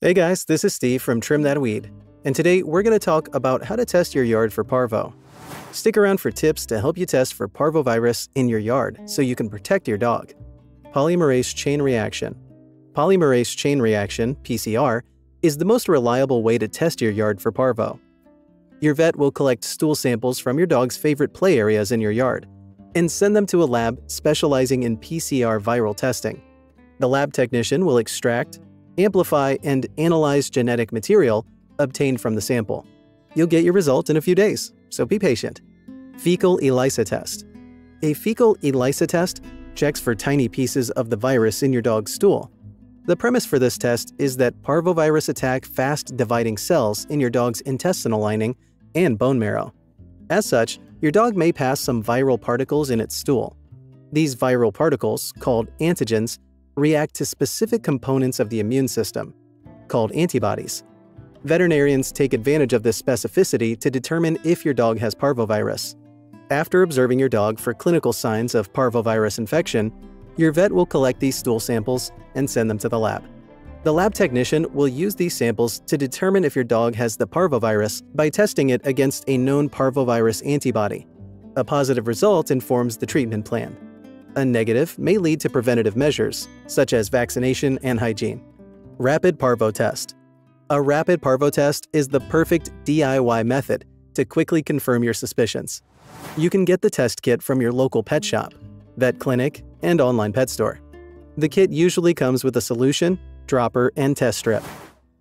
Hey guys, this is Steve from Trim That Weed, and today we're going to talk about how to test your yard for parvo. Stick around for tips to help you test for parvovirus in your yard so you can protect your dog. Polymerase chain reaction. Polymerase chain reaction, PCR, is the most reliable way to test your yard for parvo. Your vet will collect stool samples from your dog's favorite play areas in your yard and send them to a lab specializing in PCR viral testing. The lab technician will extract, amplify, and analyze genetic material obtained from the sample. You'll get your result in a few days, so be patient. Fecal ELISA test. A fecal ELISA test checks for tiny pieces of the virus in your dog's stool. The premise for this test is that parvovirus attack fast dividing cells in your dog's intestinal lining and bone marrow. As such, your dog may pass some viral particles in its stool. These viral particles, called antigens, react to specific components of the immune system, called antibodies. Veterinarians take advantage of this specificity to determine if your dog has parvovirus. After observing your dog for clinical signs of parvovirus infection, your vet will collect these stool samples and send them to the lab. The lab technician will use these samples to determine if your dog has the parvovirus by testing it against a known parvovirus antibody. A positive result informs the treatment plan. A negative may lead to preventative measures, such as vaccination and hygiene. Rapid Parvo Test A rapid Parvo test is the perfect DIY method to quickly confirm your suspicions. You can get the test kit from your local pet shop, vet clinic, and online pet store. The kit usually comes with a solution, dropper, and test strip.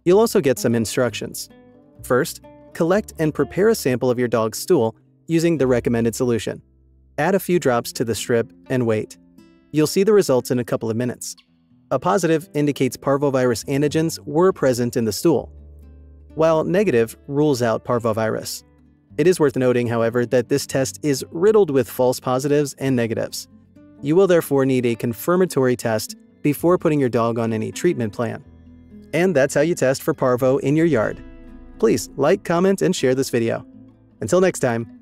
You'll also get some instructions. First, collect and prepare a sample of your dog's stool using the recommended solution. Add a few drops to the strip and wait. You'll see the results in a couple of minutes. A positive indicates parvovirus antigens were present in the stool, while negative rules out parvovirus. It is worth noting, however, that this test is riddled with false positives and negatives. You will therefore need a confirmatory test before putting your dog on any treatment plan. And that's how you test for parvo in your yard. Please like, comment, and share this video. Until next time,